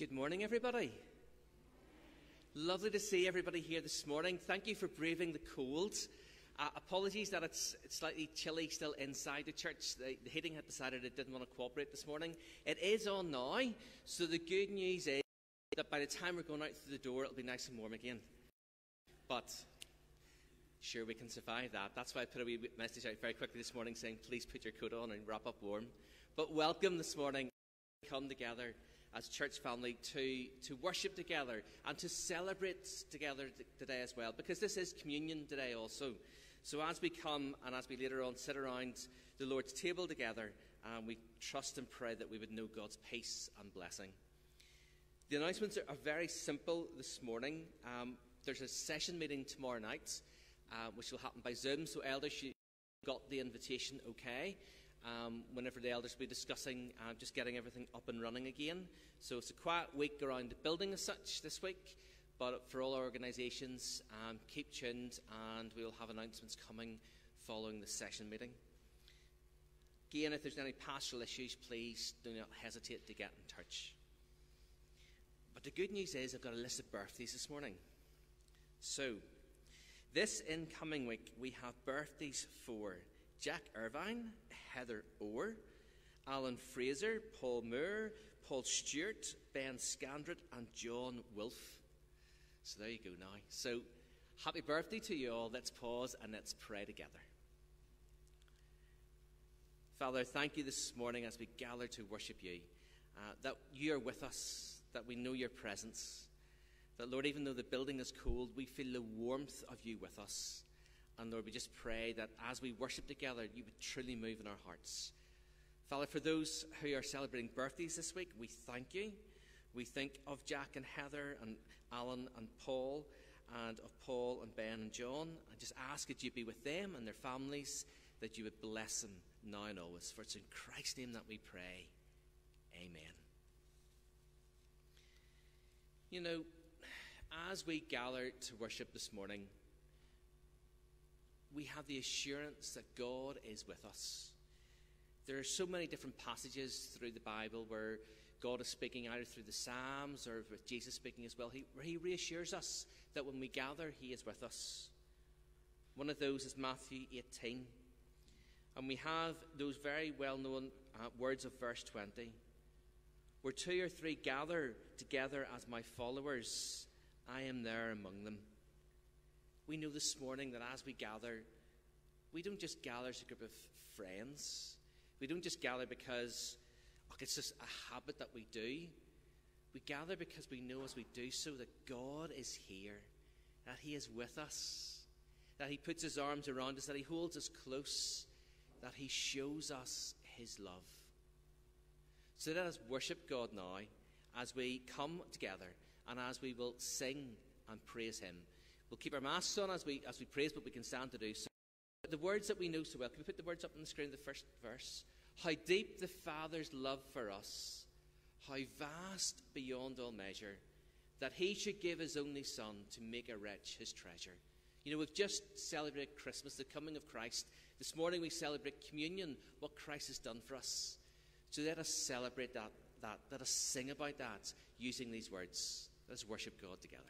Good morning, everybody. Lovely to see everybody here this morning. Thank you for braving the cold. Uh, apologies that it's, it's, slightly chilly still inside the church. The, the, heating had decided it didn't want to cooperate this morning. It is on now, so the good news is that by the time we're going out through the door, it'll be nice and warm again. But sure, we can survive that. That's why I put a wee message out very quickly this morning saying, please put your coat on and wrap up warm. But welcome this morning. Come together as church family to, to worship together and to celebrate together today as well, because this is communion today also. So as we come and as we later on sit around the Lord's table together, um, we trust and pray that we would know God's peace and blessing. The announcements are, very simple this morning. Um, there's a session meeting tomorrow night, uh, which will happen by Zoom. So elders, you got the invitation okay um, whenever the elders will be discussing uh, just getting everything up and running again. So it's a quiet week around the building as such this week, but for all organisations, um, keep tuned and we will have announcements coming following the session meeting. Again, if there's any pastoral issues, please do not hesitate to get in touch. But the good news is I've got a list of birthdays this morning. So, this incoming week, we have birthdays for Jack Irvine, Heather Orr, Alan Fraser, Paul Moore, Paul Stewart, Ben Scandrett, and John Wolfe. So there you go now. So happy birthday to you all. Let's pause and let's pray together. Father, thank you this morning as we gather to worship you, uh, that you are with us, that we know your presence. That, Lord, even though the building is cold, we feel the warmth of you with us. And Lord, we just pray that as we worship together, you would truly move in our hearts. Father, for those who are celebrating birthdays this week, we thank you. We think of Jack and Heather and Alan and Paul and of Paul and Ben and John. I just ask that you be with them and their families, that you would bless them now and always. For it's in Christ's name that we pray. Amen. You know, as we gather to worship this morning, we have the assurance that God is with us. There are so many different passages through the Bible where God is speaking either through the Psalms or with Jesus speaking as well, he, where He reassures us that when we gather, He is with us. One of those is Matthew 18. And we have those very well known uh, words of verse 20 where two or three gather together as my followers, I am there among them we know this morning that as we gather, we don't just gather as a group of friends. We don't just gather because it's just a habit that we do. We gather because we know as we do so that God is here, that He is with us, that He puts His arms around us, that He holds us close, that He shows us His love. So let us worship God now as we come together and as we will sing and praise Him. We'll keep our masks on as we, as we praise, but we can stand to do so. The words that we know so well, can we put the words up on the screen, the first verse? How deep the Father's love for us, how vast beyond all measure, that he should give his only Son to make a wretch his treasure. You know, we've just celebrated Christmas, the coming of Christ. This morning we celebrate communion, what Christ has done for us. So let us celebrate that, that. Let us sing about that using these words. Let us worship God together.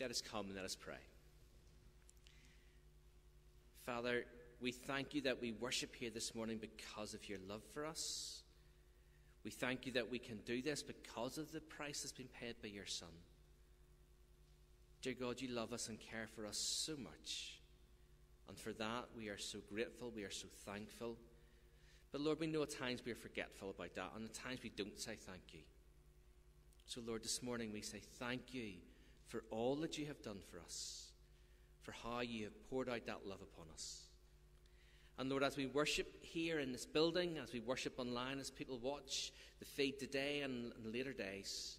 Let us come and let us pray. Father, we thank you that we worship here this morning because of your love for us. We thank you that we can do this because of the price that's been paid by your Son. Dear God, you love us and care for us so much. And for that, we are so grateful. We are so thankful. But Lord, we know at times we are forgetful about that, and at times we don't say thank you. So, Lord, this morning we say thank you for all that you have done for us, for how you have poured out that love upon us. And Lord, as we worship here in this building, as we worship online, as people watch the feed today and, and later days,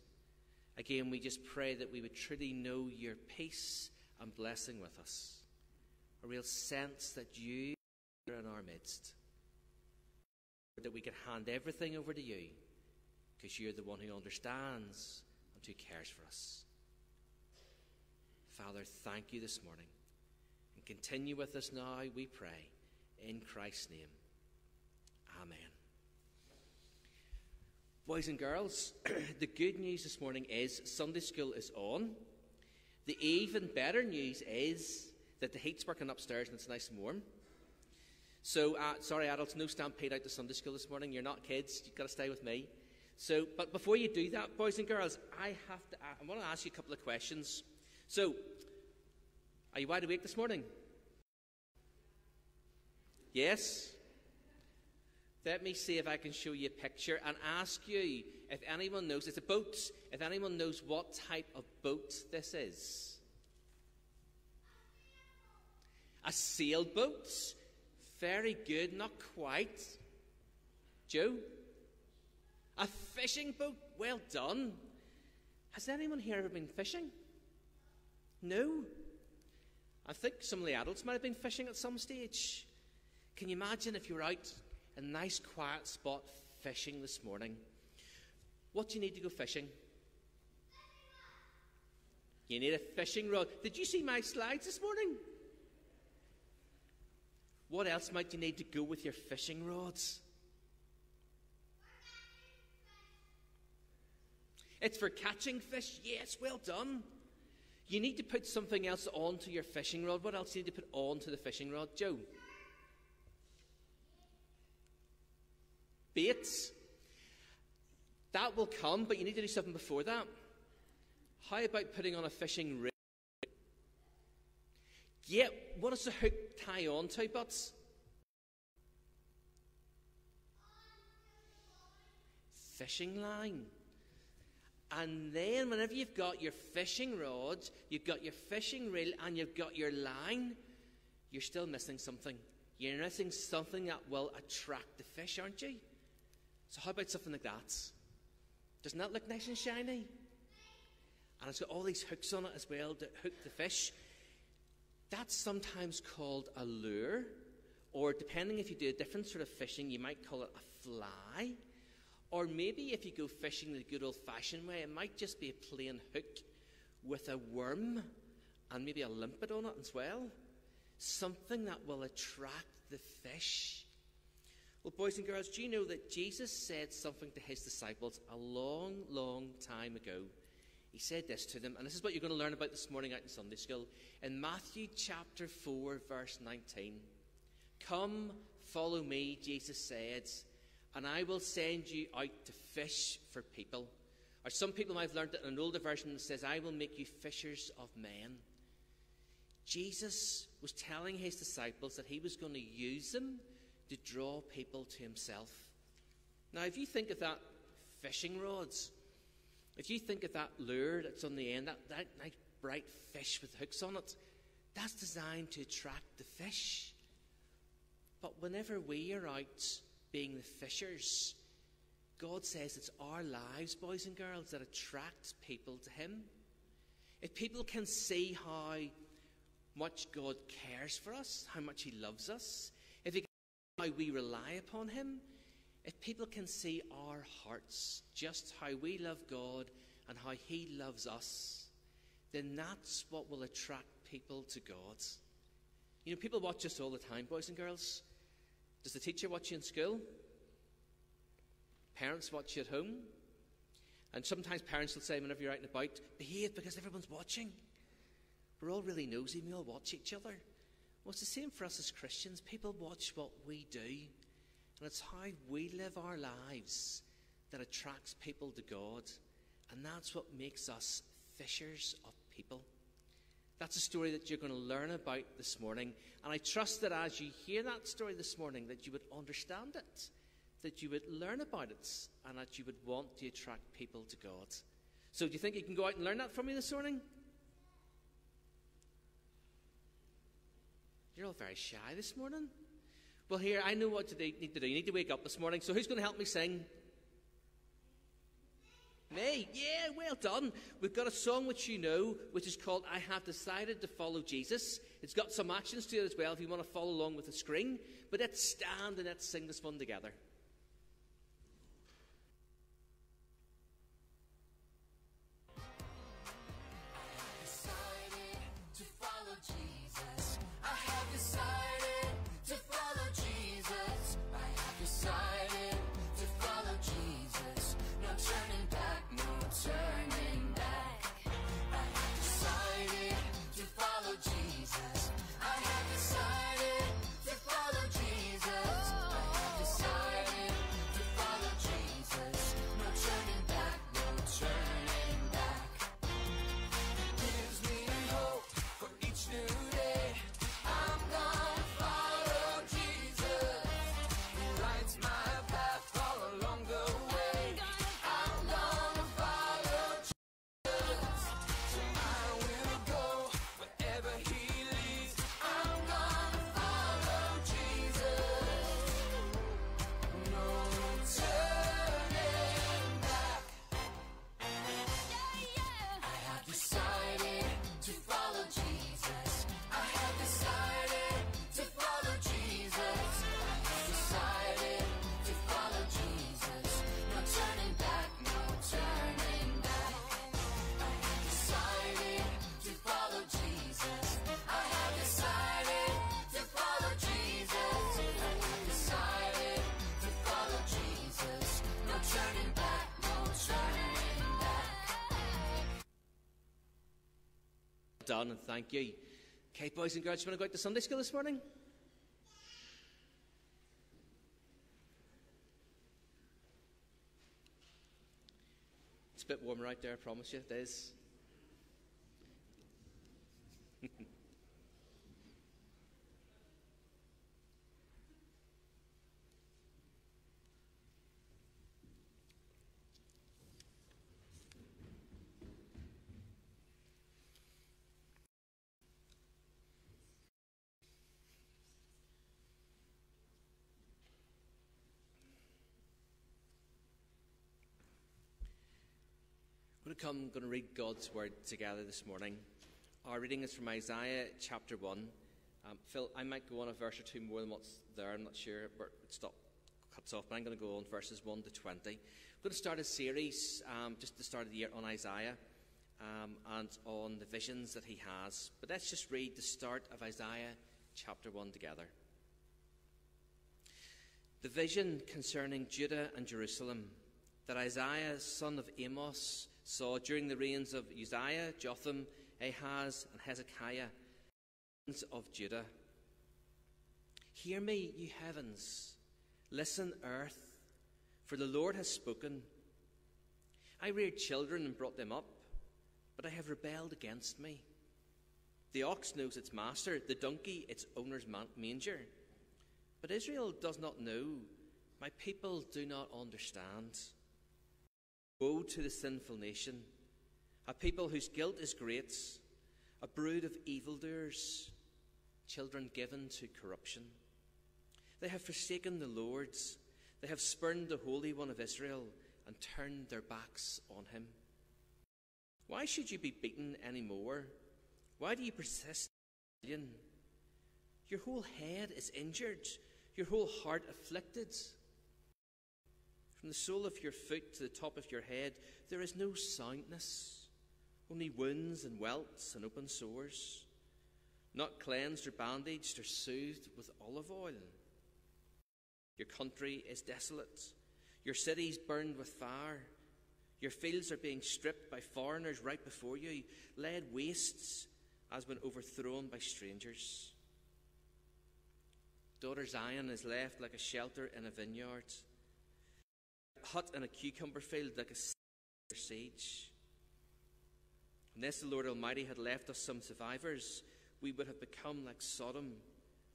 again, we just pray that we would truly know your peace and blessing with us. A real sense that you are in our midst. That we can hand everything over to you because you're the one who understands and who cares for us. Father, thank you this morning. And continue with us now, we pray, in Christ's name. Amen. Boys and girls, the good news this morning is Sunday school is on. The even better news is that the heat's working upstairs and it's nice and warm. So, uh, sorry, adults, no stampede out to Sunday school this morning. You're not kids. You've got to stay with me. So, but before you do that, boys and girls, I have to. I want to ask you a couple of questions. So, are you wide awake this morning? Yes. Let me see if I can show you a picture and ask you if anyone knows. It's a boat. If anyone knows what type of boat this is. A sailboat. Very good. Not quite. Joe? A fishing boat? Well done. Has anyone here ever been fishing? No. I think some of the adults might have been fishing at some stage. Can you imagine if you were out in a nice quiet spot fishing this morning? What do you need to go fishing? You need a fishing rod. Did you see my slides this morning? What else might you need to go with your fishing rods? It's for catching fish. Yes, well done. You need to put something else onto your fishing rod. What else do you need to put onto the fishing rod, Joe? Baits. That will come, but you need to do something before that. How about putting on a fishing rig? Yeah, what does the hook tie on to, butts? Fishing line. And then, whenever you've got your fishing rods, you've got your fishing reel, and you've got your line, you're still missing something. You're missing something that will attract the fish, aren't you? So, how about something like that? Doesn't that look nice and shiny? And it's got all these hooks on it as well to hook the fish. That's sometimes called a lure, or depending if you do a different sort of fishing, you might call it a fly. Or maybe if you go fishing the good old fashioned way, it might just be a plain hook with a worm and maybe a limpet on it as well. Something that will attract the fish. Well, boys and girls, do you know that Jesus said something to his disciples a long, long time ago? He said this to them, and this is what you're going to learn about this morning out in Sunday school. In Matthew chapter 4, verse 19. Come, follow me, Jesus said and I will send you out to fish for people. Or some people might have learned it in an older version that says, I will make you fishers of men. Jesus was telling his disciples that he was going to use them to draw people to himself. Now, if you think of that fishing rods, if you think of that lure that's on the end, that, that nice bright fish with hooks on it, that's designed to attract the fish. But whenever we are out being the fishers. God says it's our lives, boys and girls, that attract people to Him. If people can see how much God cares for us, how much He loves us, if they can see how we rely upon Him, if people can see our hearts, just how we love God and how He loves us, then that's what will attract people to God. You know, people watch us all the time, boys and girls. Does the teacher watch you in school? Parents watch you at home? And sometimes parents will say, whenever you're out and about, behave because everyone's watching. We're all really nosy. We all watch each other. Well, it's the same for us as Christians. People watch what we do, and it's how we live our lives that attracts people to God, and that's what makes us fishers of people. That's a story that you're going to learn about this morning, and I trust that as you hear that story this morning, that you would understand it, that you would learn about it, and that you would want to attract people to God. So, do you think you can go out and learn that from me this morning? You're all very shy this morning. Well, here, I know what do, need to do. You need to wake up this morning. So, who's going to help me sing? Me? Yeah, well done. We've got a song which you know, which is called I Have Decided to Follow Jesus. It's got some actions to it as well if you want to follow along with the screen. But let's stand and let's sing this one together. Done, and thank you. Okay, boys and girls, you want to go out to Sunday school this morning? It's a bit warmer out there, I promise you. It is. going to come, going to read God's word together this morning. Our reading is from Isaiah chapter 1. Um, Phil, I might go on a verse or two more than what's there, I'm not sure, but it stop, cuts off, but I'm going to go on verses 1 to 20. I'm going to start a series um, just the start of the year on Isaiah um, and on the visions that he has. But let's just read the start of Isaiah chapter 1 together. The vision concerning Judah and Jerusalem that Isaiah, son of Amos, saw during the reigns of Uzziah, Jotham, Ahaz, and Hezekiah, of Judah. Hear me, ye heavens, listen, earth, for the Lord has spoken. I reared children and brought them up, but I have rebelled against me. The ox knows its master, the donkey its owner's manger. But Israel does not know, my people do not understand. Woe to the sinful nation, a people whose guilt is great, a brood of evildoers, children given to corruption. They have forsaken the Lord's, they have spurned the Holy One of Israel and turned their backs on him. Why should you be beaten any more? Why do you persist in Your whole head is injured, your whole heart afflicted. From the sole of your foot to the top of your head, there is no soundness, only wounds and welts and open sores, not cleansed or bandaged or soothed with olive oil. Your country is desolate, your cities burned with fire. Your fields are being stripped by foreigners right before you, laid wastes, has been overthrown by strangers. Daughter Zion is left like a shelter in a vineyard, hut in a cucumber field like a siege. Unless the Lord Almighty had left us some survivors, we would have become like Sodom.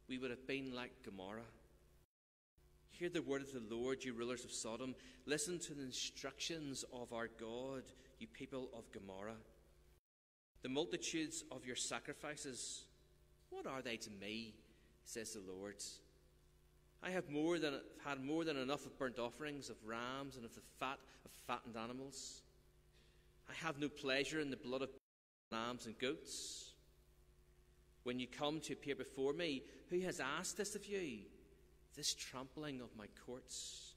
We would have been like Gomorrah. Hear the word of the Lord, you rulers of Sodom. Listen to the instructions of our God, you people of Gomorrah. The multitudes of your sacrifices, what are they to me? says the Lord. I have more than had more than enough of burnt offerings, of rams, and of the fat of fattened animals. I have no pleasure in the blood of lambs and goats. When you come to appear before me, who has asked this of you? This trampling of my courts.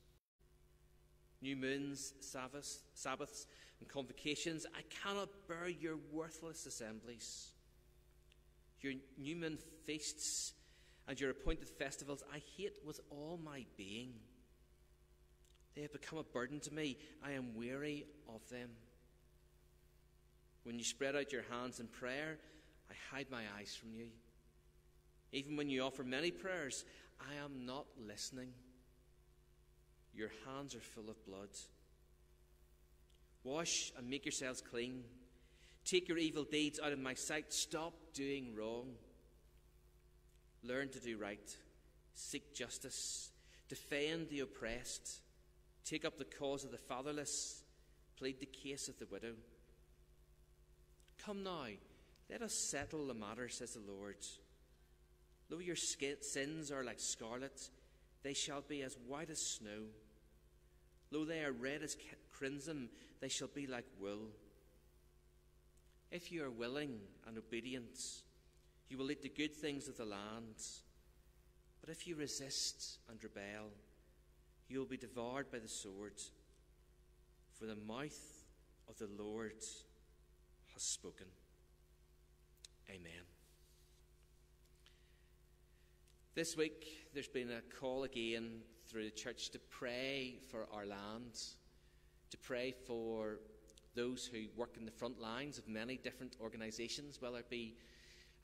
New moons, Sabbaths, Sabbaths, and convocations, I cannot bear your worthless assemblies. Your new moon feasts and your appointed festivals I hate with all my being. They have become a burden to me. I am weary of them. When you spread out your hands in prayer, I hide my eyes from you. Even when you offer many prayers, I am not listening. Your hands are full of blood. Wash and make yourselves clean. Take your evil deeds out of my sight. Stop doing wrong. Learn to do right. Seek justice. Defend the oppressed. Take up the cause of the fatherless. Plead the case of the widow. Come now, let us settle the matter, says the Lord. Though your sins are like scarlet, they shall be as white as snow. Though they are red as crimson, they shall be like wool. If you are willing and obedient, you will eat the good things of the land. But if you resist and rebel, you will be devoured by the sword. For the mouth of the Lord has spoken. Amen. This week, there's been a call again through the church to pray for our land, to pray for those who work in the front lines of many different organisations, whether it be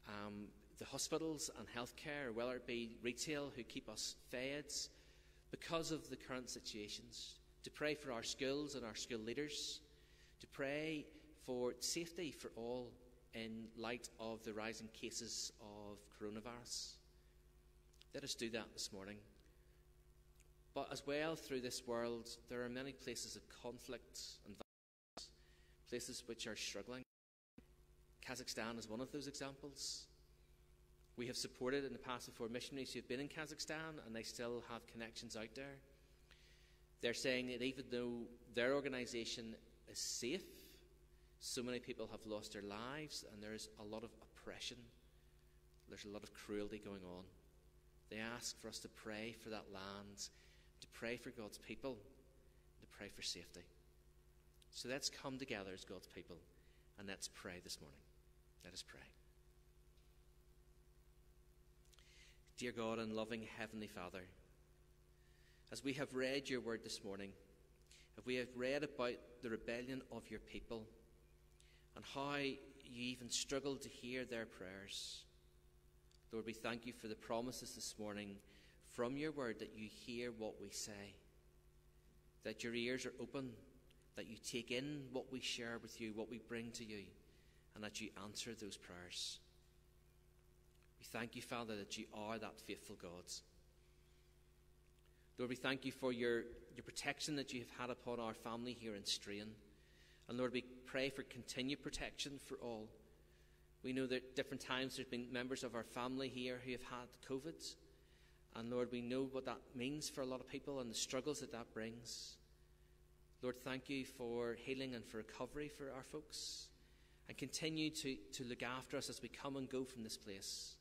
um, the hospitals and healthcare, whether it be retail who keep us fed, because of the current situations, to pray for our schools and our school leaders, to pray for safety for all in light of the rising cases of coronavirus. Let us do that this morning. But as well, through this world, there are many places of conflict and violence, places which are struggling. Kazakhstan is one of those examples. We have supported in the past before missionaries who have been in Kazakhstan and they still have connections out there. They're saying that even though their organisation is safe, so many people have lost their lives, and there's a lot of oppression. There's a lot of cruelty going on. They ask for us to pray for that land, to pray for God's people, to pray for safety. So let's come together as God's people and let's pray this morning. Let us pray. Dear God and loving Heavenly Father, as we have read your word this morning, if we have read about the rebellion of your people, and how you even struggled to hear their prayers. Lord, we thank you for the promises this morning from your word that you hear what we say, that your ears are open, that you take in what we share with you, what we bring to you, and that you answer those prayers. We thank you, Father, that you are that faithful God. Lord, we thank you for your, your protection that you have had upon our family here in Strean. And Lord, we pray for continued protection for all. We know that different times there's been members of our family here who have had COVID. And Lord, we know what that means for a lot of people and the struggles that that brings. Lord, thank you for healing and for recovery for our folks. And continue to, to look after us as we come and go from this place.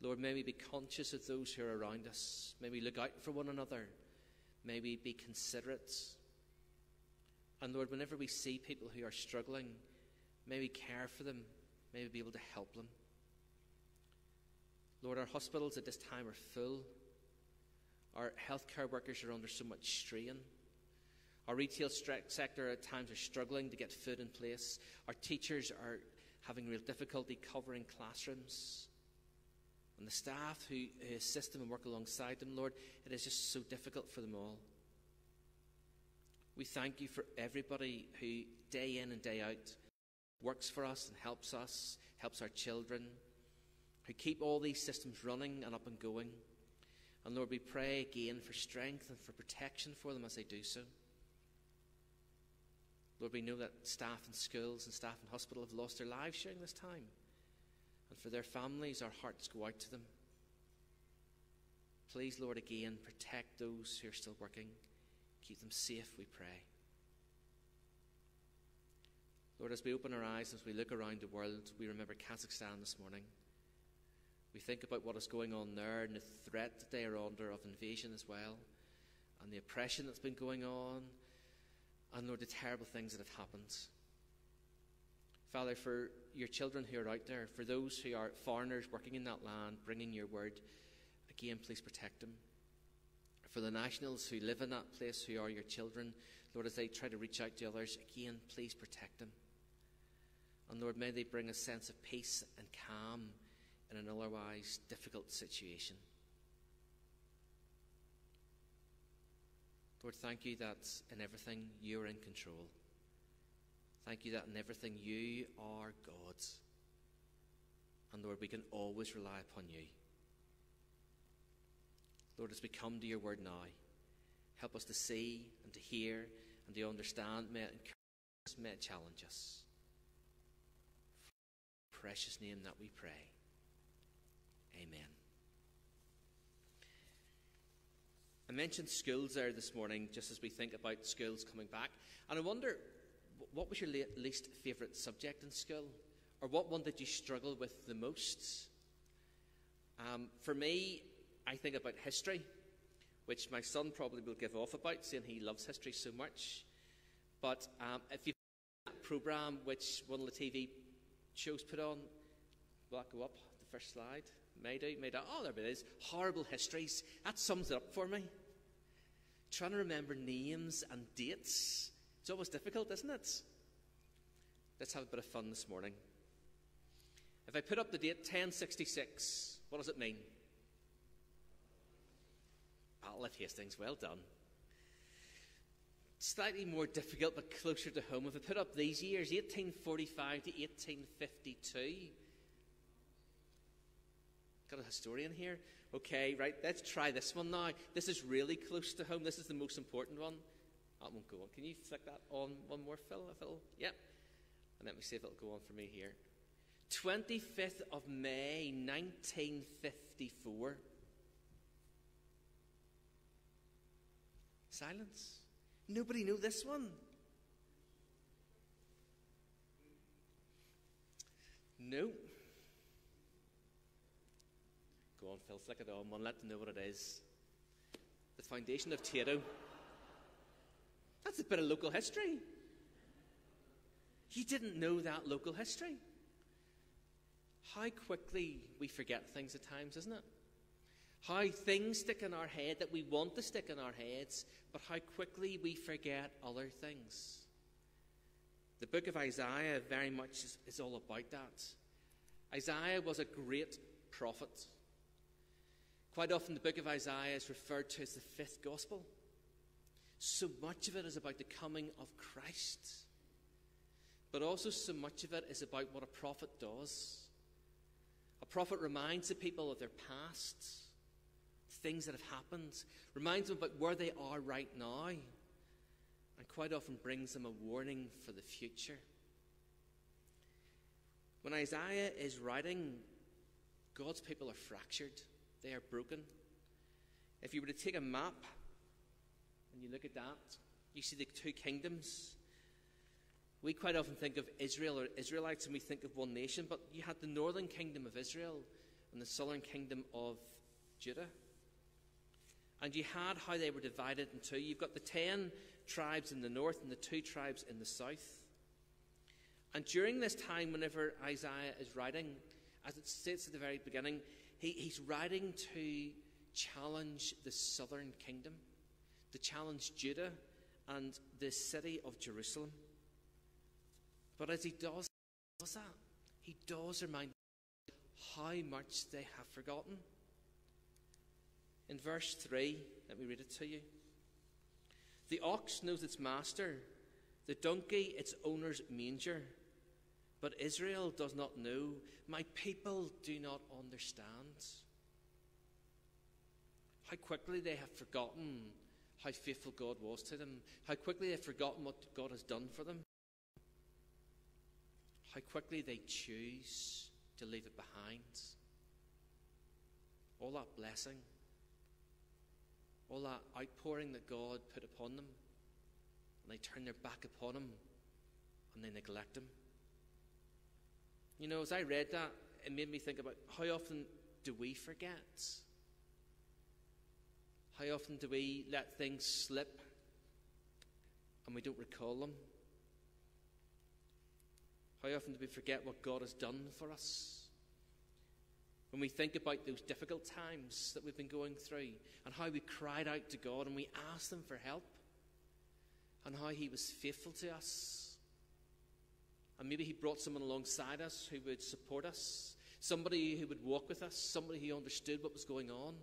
Lord, may we be conscious of those who are around us. May we look out for one another. May we be considerate and Lord, whenever we see people who are struggling, may we care for them, may we be able to help them. Lord, our hospitals at this time are full. Our healthcare workers are under so much strain. Our retail sector at times are struggling to get food in place. Our teachers are having real difficulty covering classrooms. And the staff who, who assist them and work alongside them, Lord, it is just so difficult for them all. We thank you for everybody who, day in and day out, works for us and helps us, helps our children, who keep all these systems running and up and going. And Lord, we pray again for strength and for protection for them as they do so. Lord, we know that staff in schools and staff in hospital have lost their lives during this time. And for their families, our hearts go out to them. Please, Lord, again, protect those who are still working. Keep them safe, we pray. Lord, as we open our eyes, as we look around the world, we remember Kazakhstan this morning. We think about what is going on there and the threat that they are under of invasion as well, and the oppression that's been going on, and Lord, the terrible things that have happened. Father, for your children who are out there, for those who are foreigners working in that land, bringing your word, again, please protect them. For the nationals who live in that place, who are your children, Lord, as they try to reach out to others, again, please protect them. And Lord, may they bring a sense of peace and calm in an otherwise difficult situation. Lord, thank you that in everything you're in control. Thank you that in everything you are God. And Lord, we can always rely upon you. Lord, as we come to your word now, help us to see and to hear and to understand. May it encourage us, may it challenge us. For precious name that we pray. Amen. I mentioned schools there this morning just as we think about schools coming back. And I wonder, what was your least favourite subject in school? Or what one did you struggle with the most? Um, for me, I think about history, which my son probably will give off about, seeing he loves history so much. But um, if you that program which one of the TV shows put on, will that go up? The first slide. Made out. Oh, there it is. Horrible histories. That sums it up for me. Trying to remember names and dates. It's always difficult, isn't it? Let's have a bit of fun this morning. If I put up the date 1066, what does it mean? Battle of Hastings, well done. Slightly more difficult but closer to home. If I put up these years, 1845 to 1852, Got a historian here? Okay, right, let's try this one now. This is really close to home. This is the most important one. Oh, that won't go on. Can you flick that on one more, Phil? It'll, yep. And let me see if it'll go on for me here. 25th of May, 1954. Silence. Nobody knew this one. No. Go on, Phil, flick it on one, let them know what it is. The foundation of Tayto. That's a bit of local history. You didn't know that local history. How quickly we forget things at times, isn't it? How things stick in our head that we want to stick in our heads, but how quickly we forget other things. The book of Isaiah very much is, is all about that. Isaiah was a great prophet. Quite often, the book of Isaiah is referred to as the fifth gospel. So much of it is about the coming of Christ, but also so much of it is about what a prophet does. A prophet reminds the people of their past, things that have happened, reminds them about where they are right now, and quite often brings them a warning for the future. When Isaiah is writing, God's people are fractured. They are broken. If you were to take a map and you look at that, you see the two kingdoms. We quite often think of Israel or Israelites and we think of one nation, but you had the northern kingdom of Israel and the southern kingdom of Judah. And you had how they were divided in two. You've got the ten tribes in the north and the two tribes in the south. And during this time, whenever Isaiah is writing, as it states at the very beginning, he, he's writing to challenge the southern kingdom, to challenge Judah and the city of Jerusalem. But as he does, does that, he does remind how much they have forgotten. In verse 3, let me read it to you. The ox knows its master, the donkey its owner's manger. But Israel does not know. My people do not understand. How quickly they have forgotten how faithful God was to them, how quickly they've forgotten what God has done for them, how quickly they choose to leave it behind. All that blessing, all that outpouring that God put upon them, and they turn their back upon Him and they neglect Him. You know, as I read that, it made me think about how often do we forget? How often do we let things slip and we don't recall them? How often do we forget what God has done for us? When we think about those difficult times that we've been going through and how we cried out to God and we asked Him for help and how He was faithful to us. And maybe He brought someone alongside us who would support us, somebody who would walk with us, somebody who understood what was going on.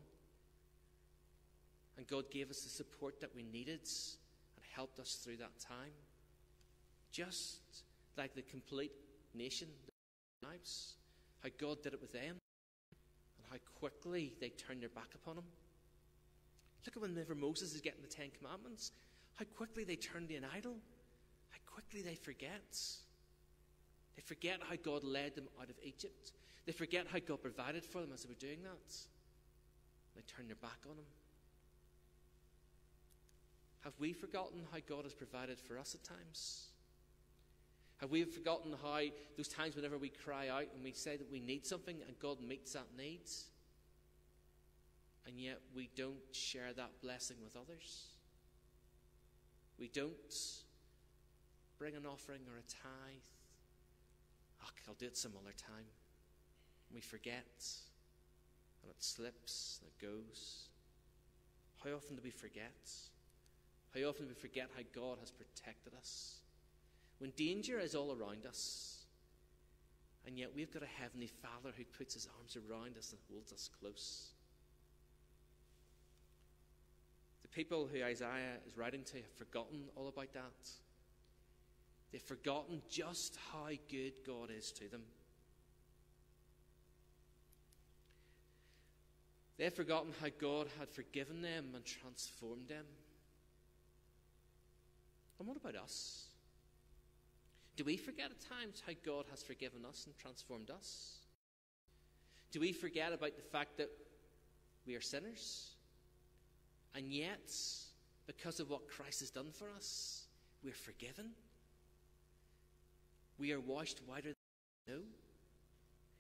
And God gave us the support that we needed and helped us through that time. Just like the complete nation, lives, how God did it with them, and how quickly they turned their back upon Him. Look at whenever Moses is getting the Ten Commandments, how quickly they turn to an idol, how quickly they forget. They forget how God led them out of Egypt. They forget how God provided for them as they were doing that. They turn their back on Him. Have we forgotten how God has provided for us at times? Have we forgotten how those times whenever we cry out and we say that we need something and God meets that need, and yet we don't share that blessing with others? We don't bring an offering or a tithe. Oh, I'll do it some other time. We forget, and it slips, and it goes. How often do we forget? How often do we forget how God has protected us? When danger is all around us, and yet we've got a Heavenly Father who puts His arms around us and holds us close. The people who Isaiah is writing to have forgotten all about that. They've forgotten just how good God is to them. They've forgotten how God had forgiven them and transformed them. And what about us? Do we forget at times how God has forgiven us and transformed us? Do we forget about the fact that we are sinners? And yet, because of what Christ has done for us, we're forgiven? We are washed whiter than snow.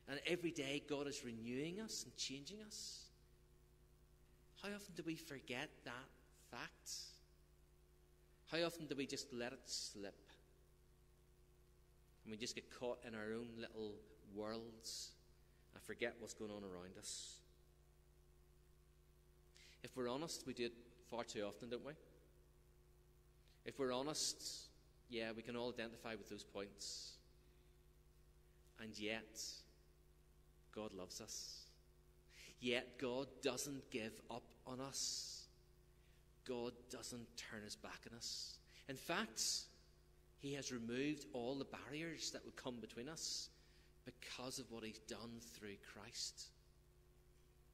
And every day, God is renewing us and changing us. How often do we forget that fact? How often do we just let it slip? And we just get caught in our own little worlds and forget what's going on around us. If we're honest, we do it far too often, don't we? If we're honest, yeah, we can all identify with those points. And yet, God loves us. Yet, God doesn't give up on us. God doesn't turn his back on us. In fact, he has removed all the barriers that would come between us because of what He's done through Christ.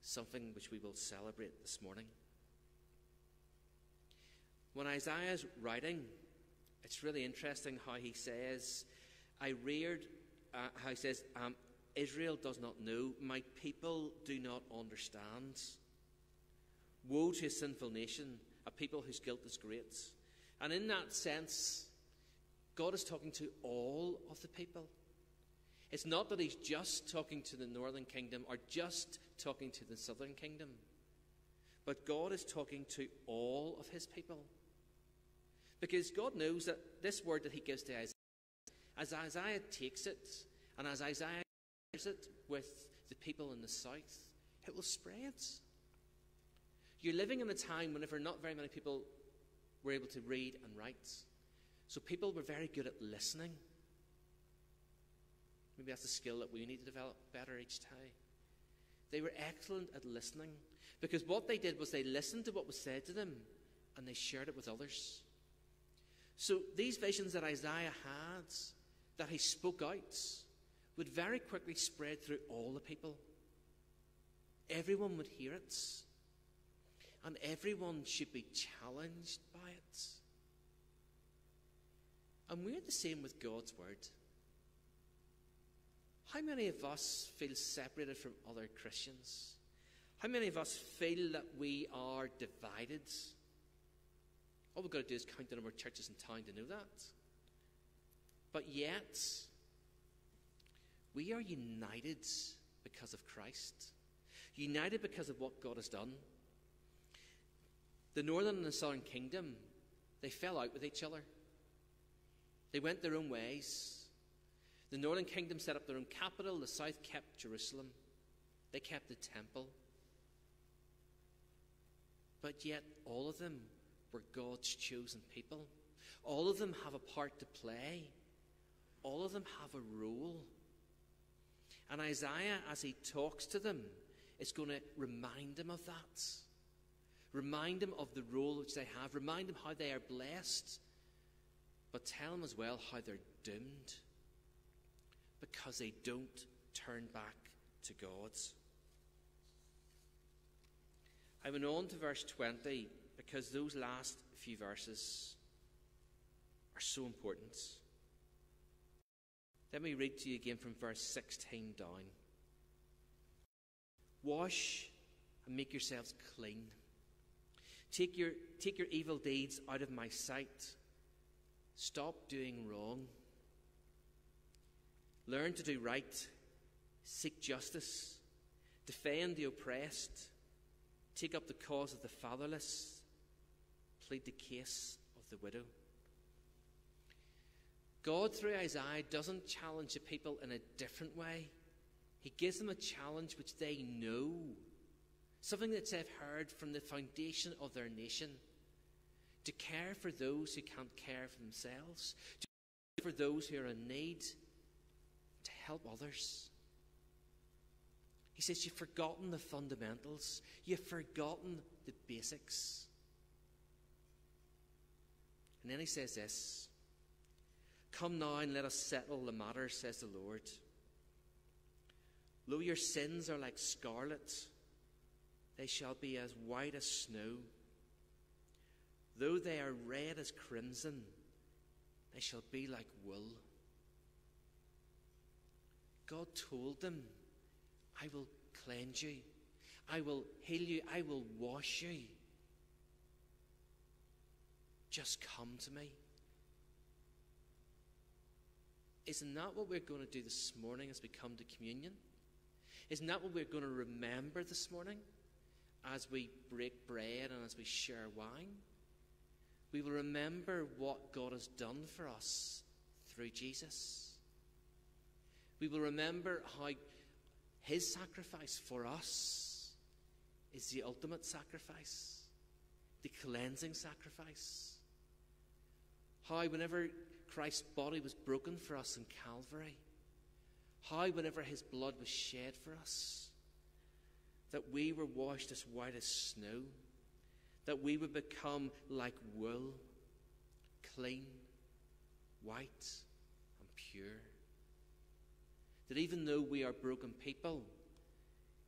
Something which we will celebrate this morning. When Isaiah is writing, it's really interesting how he says, I reared, uh, how he says, um, Israel does not know, my people do not understand. Woe to a sinful nation, a people whose guilt is great. And in that sense, God is talking to all of the people. It's not that He's just talking to the northern kingdom or just talking to the southern kingdom, but God is talking to all of His people. Because God knows that this word that He gives to Isaiah, as Isaiah takes it and as Isaiah shares it with the people in the south, it will spread. You're living in a time whenever not very many people were able to read and write. So people were very good at listening. Maybe that's a skill that we need to develop better each time. They were excellent at listening because what they did was they listened to what was said to them and they shared it with others. So these visions that Isaiah had, that he spoke out, would very quickly spread through all the people. Everyone would hear it, and everyone should be challenged by it. And we're the same with God's Word. How many of us feel separated from other Christians? How many of us feel that we are divided? All we've got to do is count the number of churches in town to know that. But yet, we are united because of Christ, united because of what God has done. The northern and the southern kingdom, they fell out with each other. They went their own ways. The northern kingdom set up their own capital, the south kept Jerusalem. They kept the temple. But yet, all of them were God's chosen people. All of them have a part to play, all of them have a role. And Isaiah, as he talks to them, is going to remind them of that. Remind them of the role which they have. Remind them how they are blessed. But tell them as well how they're doomed because they don't turn back to God. I went on to verse 20 because those last few verses are so important. Let me read to you again from verse 16 down. Wash and make yourselves clean. Take your, take your evil deeds out of my sight. Stop doing wrong. Learn to do right. Seek justice. Defend the oppressed. Take up the cause of the fatherless. Plead the case of the widow. God, through Isaiah, doesn't challenge the people in a different way. He gives them a challenge which they know, something that they've heard from the foundation of their nation to care for those who can't care for themselves, to care for those who are in need, to help others. He says, You've forgotten the fundamentals, you've forgotten the basics. And then he says this Come now and let us settle the matter, says the Lord. Though your sins are like scarlet, they shall be as white as snow. Though they are red as crimson, they shall be like wool. God told them, I will cleanse you, I will heal you, I will wash you. Just come to me. Isn't that what we're going to do this morning as we come to communion? Isn't that what we're going to remember this morning as we break bread and as we share wine? We will remember what God has done for us through Jesus. We will remember how his sacrifice for us is the ultimate sacrifice, the cleansing sacrifice. How, whenever Christ's body was broken for us in Calvary, how, whenever his blood was shed for us, that we were washed as white as snow, that we would become like wool, clean, white, and pure. That even though we are broken people,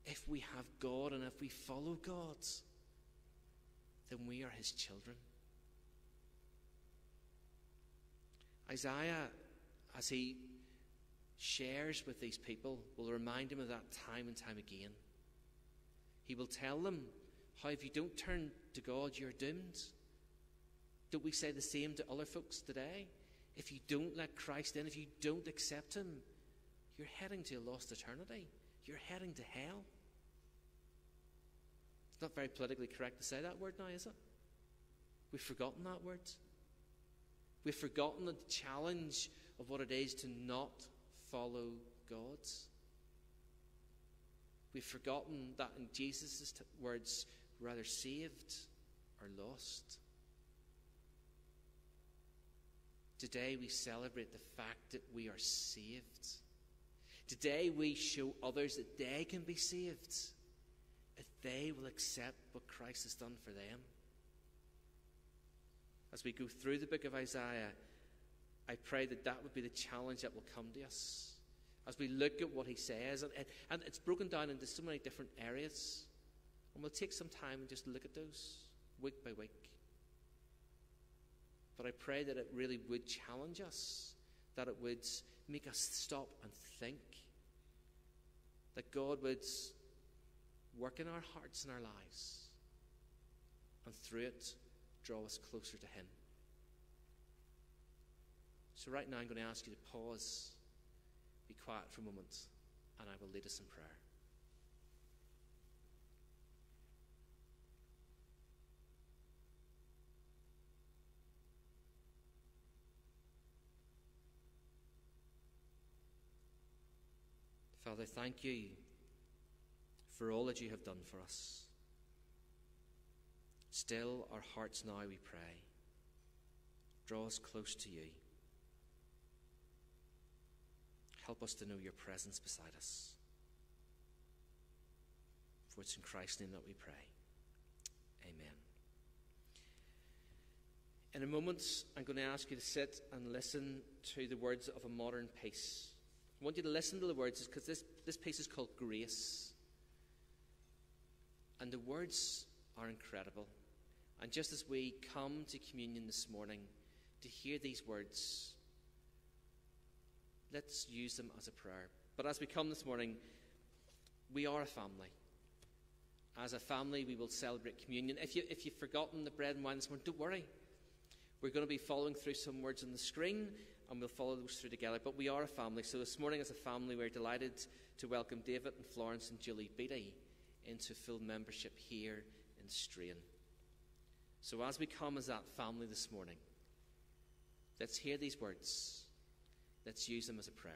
if we have God and if we follow God, then we are his children. Isaiah, as he shares with these people, will remind them of that time and time again. He will tell them how if you don't turn to God, you're doomed. Don't we say the same to other folks today? If you don't let Christ in, if you don't accept Him, you're heading to a lost eternity. You're heading to hell. It's not very politically correct to say that word now, is it? We've forgotten that word. We've forgotten the challenge of what it is to not follow God. We've forgotten that in Jesus' words, rather saved or lost. Today we celebrate the fact that we are saved Today we show others that they can be saved if they will accept what Christ has done for them. As we go through the book of Isaiah, I pray that that would be the challenge that will come to us as we look at what he says. And, and it's broken down into so many different areas. And we'll take some time and just look at those week by week. But I pray that it really would challenge us, that it would make us stop and think, that God would work in our hearts and our lives, and through it, draw us closer to Him. So, right now, I'm going to ask you to pause, be quiet for a moment, and I will lead us in prayer. Father, thank you for all that you have done for us. Still our hearts now, we pray. Draw us close to you. Help us to know your presence beside us. For it's in Christ's name that we pray. Amen. In a moment, I'm going to ask you to sit and listen to the words of a modern piece. I want you to listen to the words because this, this piece is called Grace. And the words are incredible. And just as we come to communion this morning to hear these words, let's use them as a prayer. But as we come this morning, we are a family. As a family, we will celebrate communion. If, you, if you've forgotten the bread and wine this morning, don't worry. We're going to be following through some words on the screen and we'll follow those through together. But we are a family. So this morning, as a family, we're delighted to welcome David and Florence and Julie Beatty into full membership here in Strean. So as we come as that family this morning, let's hear these words. Let's use them as a prayer.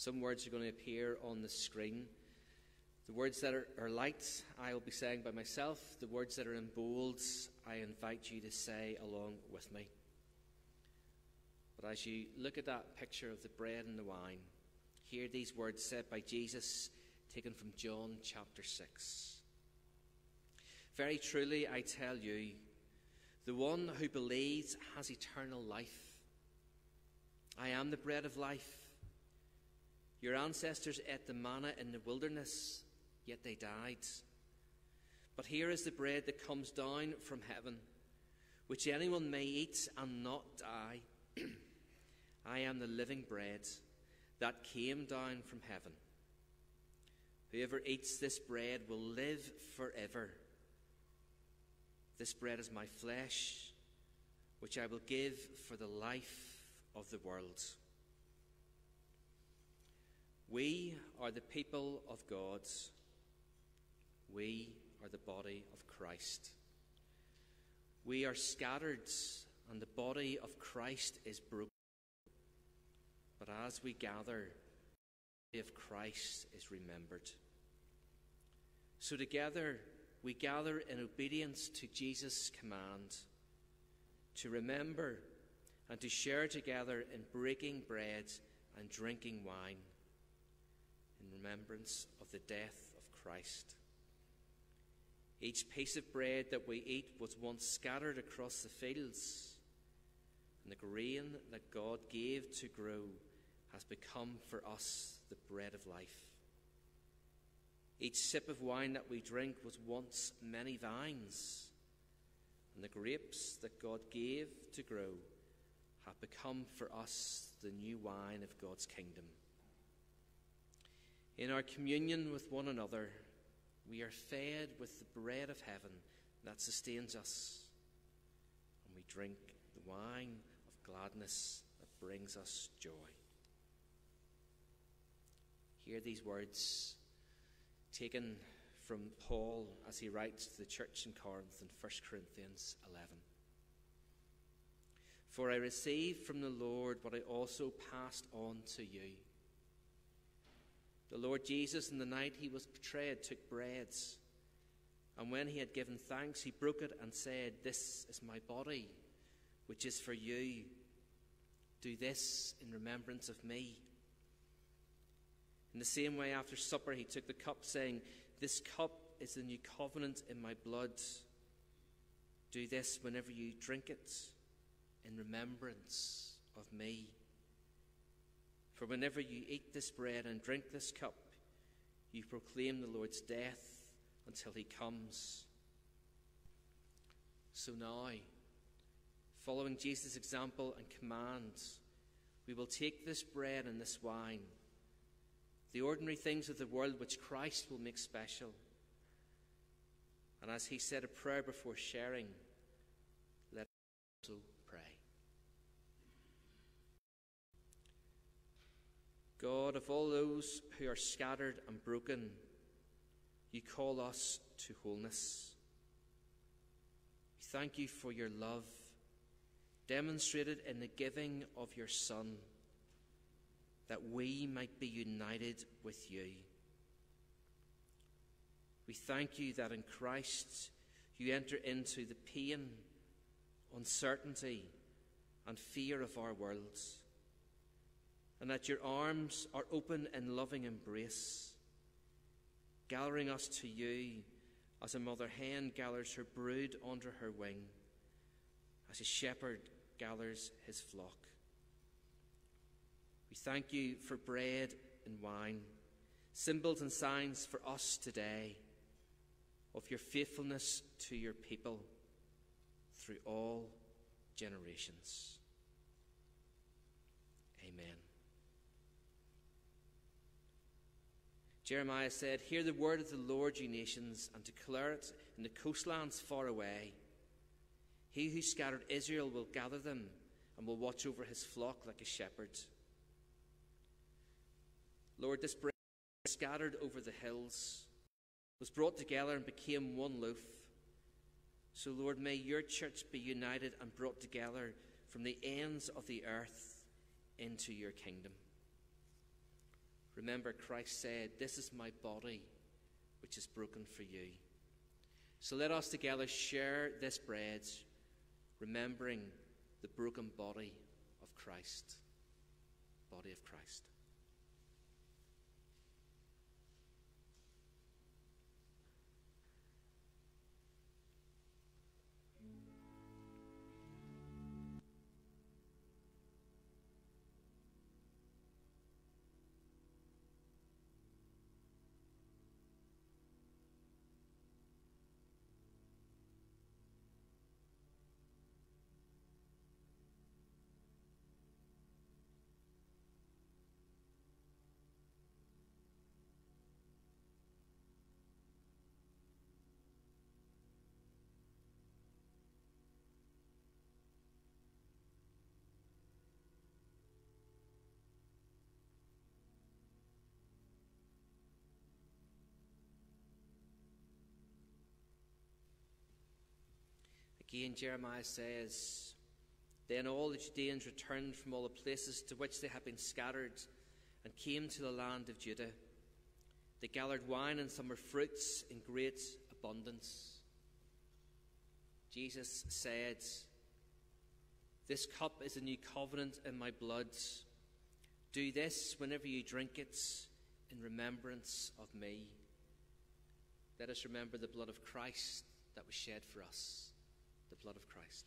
Some words are going to appear on the screen. The words that are, are light, I will be saying by myself. The words that are in bold, I invite you to say along with me. But as you look at that picture of the bread and the wine, hear these words said by Jesus, taken from John chapter 6. Very truly, I tell you, the one who believes has eternal life. I am the bread of life. Your ancestors ate the manna in the wilderness, yet they died. But here is the bread that comes down from heaven, which anyone may eat and not die. I am the living bread that came down from heaven. Whoever eats this bread will live forever. This bread is my flesh, which I will give for the life of the world. We are the people of God. We are the body of Christ. We are scattered, and the body of Christ is broken. But as we gather, the body of Christ is remembered. So together, we gather in obedience to Jesus' command to remember and to share together in breaking bread and drinking wine in remembrance of the death of Christ. Each piece of bread that we eat was once scattered across the fields, and the grain that God gave to grow has become for us the bread of life. Each sip of wine that we drink was once many vines, and the grapes that God gave to grow have become for us the new wine of God's kingdom. In our communion with one another, we are fed with the bread of heaven that sustains us, and we drink the wine of gladness that brings us joy. Hear these words taken from Paul as he writes to the church in Corinth in 1 Corinthians 11. For I received from the Lord what I also passed on to you. The Lord Jesus, in the night he was betrayed, took bread, and when he had given thanks, he broke it and said, This is my body, which is for you. Do this in remembrance of me. In the same way, after supper, he took the cup, saying, This cup is the new covenant in my blood. Do this whenever you drink it in remembrance of me. For whenever you eat this bread and drink this cup, you proclaim the Lord's death until he comes. So now, following Jesus' example and command, we will take this bread and this wine the ordinary things of the world which Christ will make special. And as he said a prayer before sharing, let us also God, of all those who are scattered and broken, you call us to wholeness. We thank you for your love, demonstrated in the giving of your Son that we might be united with you. We thank you that in Christ you enter into the pain, uncertainty, and fear of our worlds, and that your arms are open in loving embrace, gathering us to you as a mother hen gathers her brood under her wing, as a shepherd gathers his flock. We thank you for bread and wine, symbols and signs for us today of your faithfulness to your people through all generations. Amen. Jeremiah said, Hear the word of the Lord, you nations, and declare it in the coastlands far away. He who scattered Israel will gather them and will watch over his flock like a shepherd. Lord, this bread scattered over the hills was brought together and became one loaf. So, Lord, may your church be united and brought together from the ends of the earth into your kingdom. Remember Christ said, This is my body, which is broken for you. So let us together share this bread, remembering the broken body of Christ. Body of Christ. Again, Jeremiah says, Then all the Judeans returned from all the places to which they had been scattered and came to the land of Judah. They gathered wine and summer fruits in great abundance. Jesus said, This cup is a new covenant in my blood. Do this whenever you drink it in remembrance of me. Let us remember the blood of Christ that was shed for us the blood of Christ.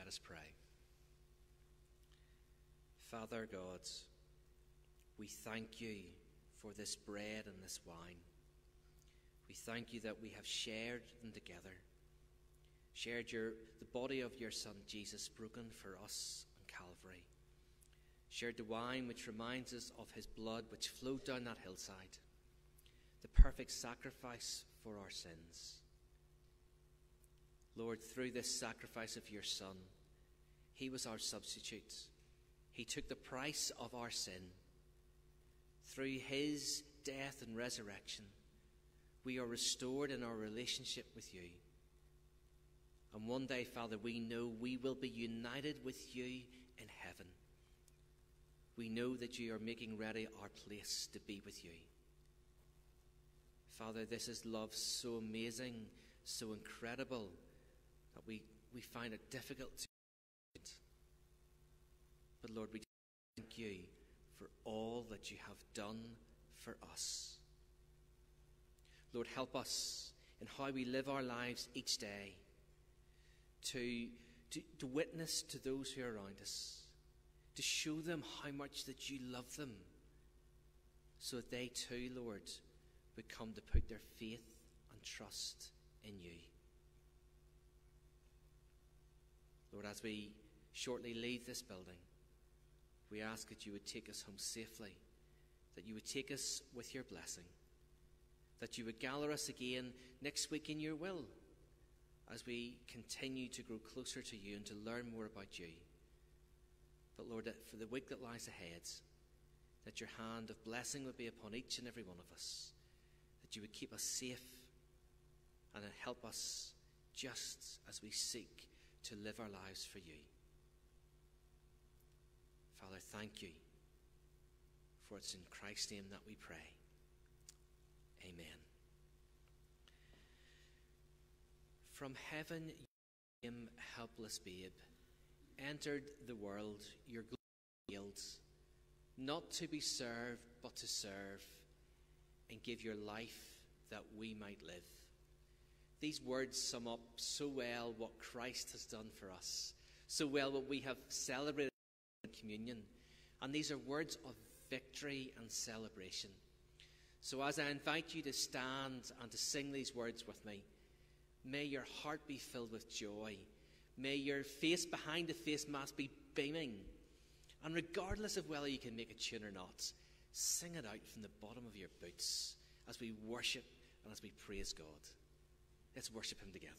Let us pray. Father God, we thank you for this bread and this wine. We thank you that we have shared them together, shared your, the body of your Son Jesus broken for us on Calvary, shared the wine which reminds us of his blood which flowed down that hillside, the perfect sacrifice for our sins. Lord, through this sacrifice of your Son, He was our substitute. He took the price of our sin. Through His death and resurrection, we are restored in our relationship with you. And one day, Father, we know we will be united with you in heaven. We know that you are making ready our place to be with you. Father, this is love so amazing, so incredible that we, we find it difficult to. But Lord, we thank you for all that you have done for us. Lord, help us in how we live our lives each day to, to, to witness to those who are around us, to show them how much that you love them, so that they too, Lord, would come to put their faith and trust in you. Lord, as we shortly leave this building, we ask that you would take us home safely, that you would take us with your blessing, that you would gather us again next week in your will as we continue to grow closer to you and to learn more about you. But Lord, for the week that lies ahead, that your hand of blessing would be upon each and every one of us, that you would keep us safe and help us just as we seek to live our lives for you. Father, thank you. For it's in Christ's name that we pray. Amen. From heaven, you helpless babe, entered the world, your glory yields, not to be served, but to serve, and give your life that we might live. These words sum up so well what Christ has done for us, so well what we have celebrated in communion. And these are words of victory and celebration. So, as I invite you to stand and to sing these words with me, May your heart be filled with joy. May your face behind the face mask be beaming. And regardless of whether you can make a tune or not, sing it out from the bottom of your boots as we worship and as we praise God. Let's worship Him together.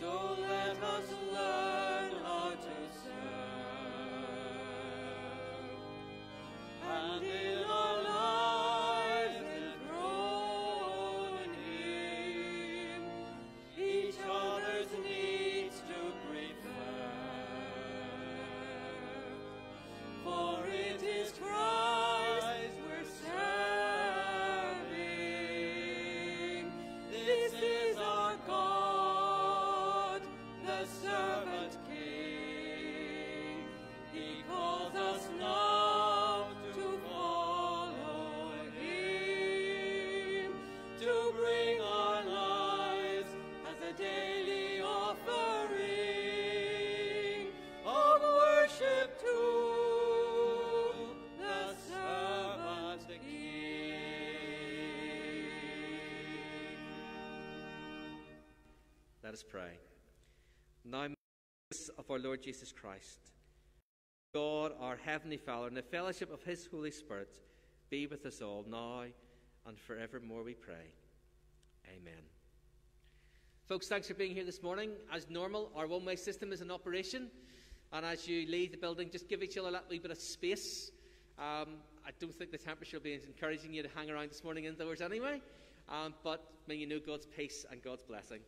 Let us pray. Now, of our Lord Jesus Christ, God, our Heavenly Father, and the fellowship of His Holy Spirit be with us all now and forevermore, we pray. Amen. Folks, thanks for being here this morning. As normal, our one way system is in operation. And as you leave the building, just give each other a little bit of space. Um, I don't think the temperature will be encouraging you to hang around this morning indoors anyway. Um, but may you know God's peace and God's blessing.